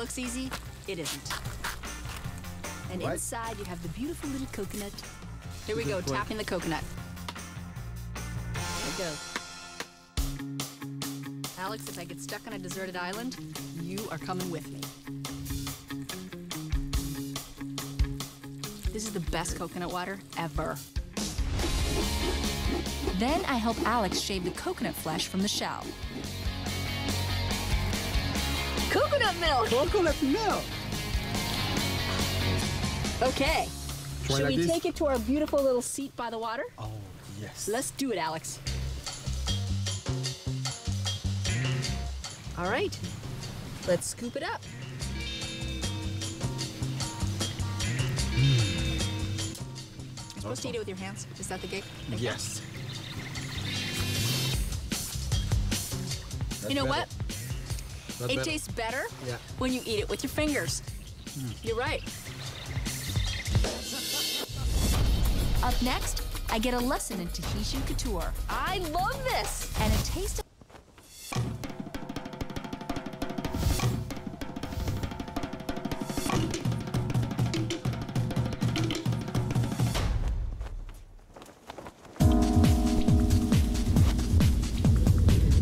looks easy, it isn't. And What? inside, you have the beautiful little coconut. Here we go, tapping the coconut. There we go. Alex, if I get stuck on a deserted island, you are coming with me. This is the best coconut water ever. Then I help Alex shave the coconut flesh from the shell. Coconut milk! Coconut milk. Okay. Try Should like we this? take it to our beautiful little seat by the water? Oh, yes. Let's do it, Alex. All right. Let's scoop it up. You're supposed to eat it with your hands. Is that the gig? Like that? Yes. You know what? It better. tastes better Yeah. when you eat it with your fingers. Hmm. You're right. Up next, I get a lesson in Tahitian couture. I love this! And a taste of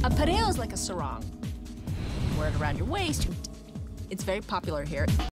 A pareo is like a sarong. Wear it around your waist. It's very popular here.